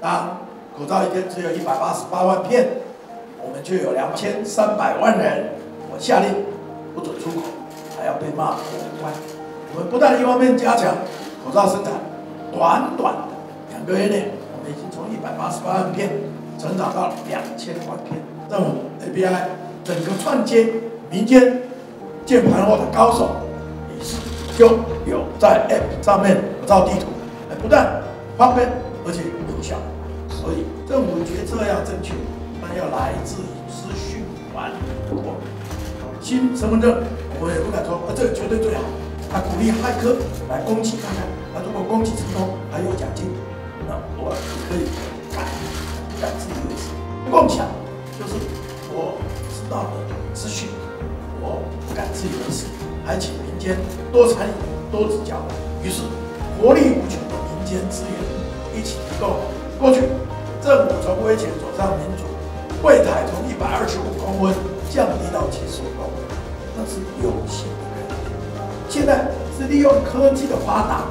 啊口罩一天只有一百八十八万片，我们却有两千三百万人。我下令不准出口，还要被骂。我们不但一方面加强口罩生产，短短的两个月内，我们已经从一百八十八万片成长到两千万片。政府 API 整个串接民间键盘货的高手，于是就有在 App 上面口罩地图，不但方便而且有效。所以政府决策要正确，但要来自于资讯完我新身份证，我也不敢说，啊，这个绝对最好。他鼓励骇客来攻击看看，那如果攻击成功，还有奖金，那我可以改改自己的是。共享就是我知道的资讯，我不敢自己的事，还请民间多参与、多指教。于是活力无穷的民间资源一起提供。过去。政府从威权走向民主，柜台从一百二十五公分降低到七十五公分，那是有限的概念。现在是利用科技的发达，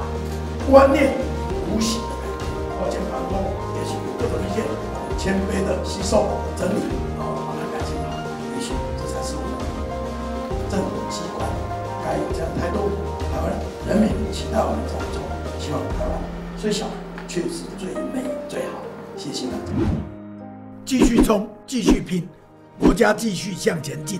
观念无形的概念。抱歉，反攻也许有各种意见，谦卑的吸收整理，啊，把它改进好。也许这才是我们政府机关该有这样态度。台湾人民期待我们这样做，希望台湾虽小却是最美最好。谢谢大家，继续冲，继续拼，国家继续向前进。